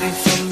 hiding from